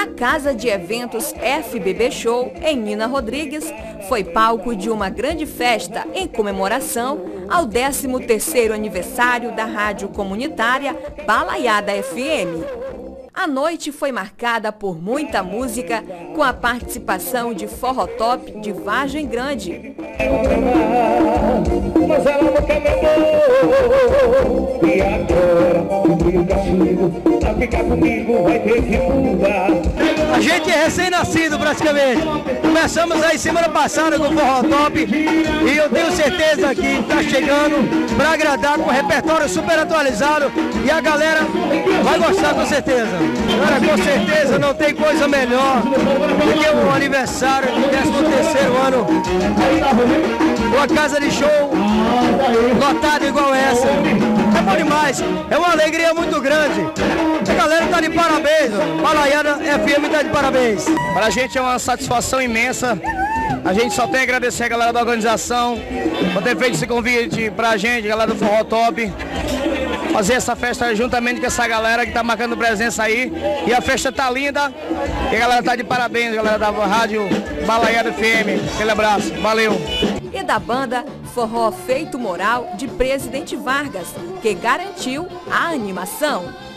A casa de eventos FBB Show, em Nina Rodrigues, foi palco de uma grande festa em comemoração ao 13º aniversário da rádio comunitária Balaiada FM. A noite foi marcada por muita música, com a participação de Forró Top de Vargem Grande. E agora, pra ficar comigo vai ter que recém-nascido praticamente. Começamos aí semana passada com o Forró Top e eu tenho certeza que está chegando para agradar com o repertório super atualizado e a galera vai gostar com certeza. Cara, com certeza não tem coisa melhor do que um aniversário de 13 terceiro ano. Uma casa de show lotada igual essa. É bom demais, é uma alegria muito grande. A tá de parabéns, Balaiada FM tá de parabéns. Para a gente é uma satisfação imensa. A gente só tem a agradecer a galera da organização por ter feito esse convite pra gente, a galera do Forró Top. Fazer essa festa juntamente com essa galera que tá marcando presença aí. E a festa tá linda. E a galera tá de parabéns, a galera da Rádio Balaiada FM. Aquele abraço, valeu. E da banda Forró Feito Moral de Presidente Vargas, que garantiu a animação.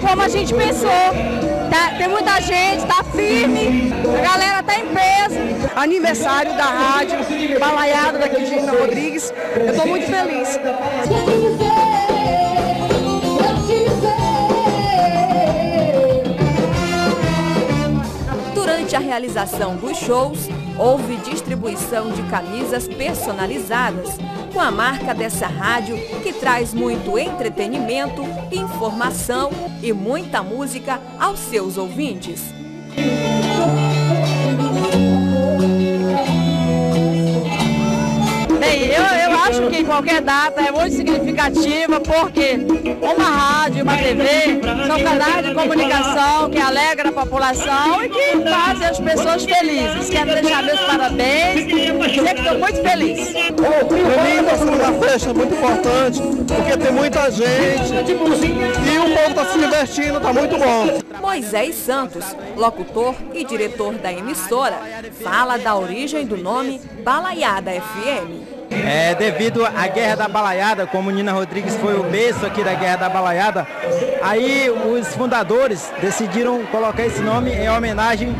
Como a gente pensou, tá, tem muita gente, tá firme, a galera tá em peso. Aniversário da rádio, balaiada daqui de Gina Rodrigues, eu tô muito feliz. Durante a realização dos shows, houve distribuição de camisas personalizadas com a marca dessa rádio que traz muito entretenimento, informação e muita música aos seus ouvintes. Bem, eu, eu acho que qualquer data é muito significativa porque uma rádio, uma TV são canais de comunicação que alegram a população e que fazem as pessoas felizes. Quero deixar meus parabéns, dizer que estou muito feliz. Feliz, uma festa muito importante, porque tem muita gente e o povo está se divertindo, está muito bom. Moisés Santos, locutor e diretor da emissora, fala da origem do nome Balaiada FM. É, devido à Guerra da Balaiada, como Nina Rodrigues foi o berço aqui da Guerra da Balaiada, aí os fundadores decidiram colocar esse nome em homenagem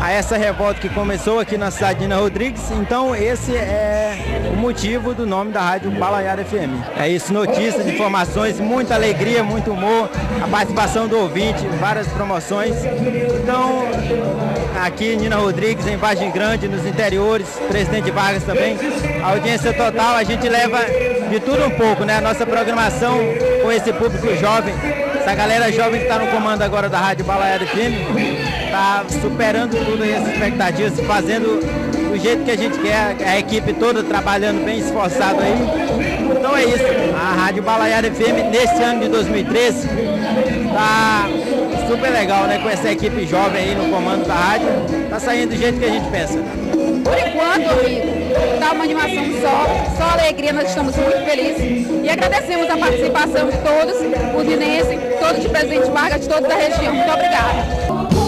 a essa revolta que começou aqui na cidade de Nina Rodrigues. Então esse é o motivo do nome da rádio Balaiada FM. É isso, notícias, informações, muita alegria, muito humor, a participação do ouvinte, várias promoções. Então, aqui Nina Rodrigues, em Vargem Grande, nos interiores, Presidente Vargas também, a audiência total, a gente leva de tudo um pouco, né? A nossa programação com esse público jovem, essa galera jovem que está no comando agora da Rádio Balaiada FM, está superando tudo as expectativas, fazendo do jeito que a gente quer, a equipe toda trabalhando bem esforçado aí. Então é isso, a Rádio Balaiada FM nesse ano de 2013 está super legal, né? Com essa equipe jovem aí no comando da rádio, tá saindo do jeito que a gente pensa. Por enquanto, amigo, tá uma animação só, só alegria, nós estamos muito felizes e agradecemos a participação de todos, o Dinense, todos de Presidente Vargas, de toda a região. Muito obrigada.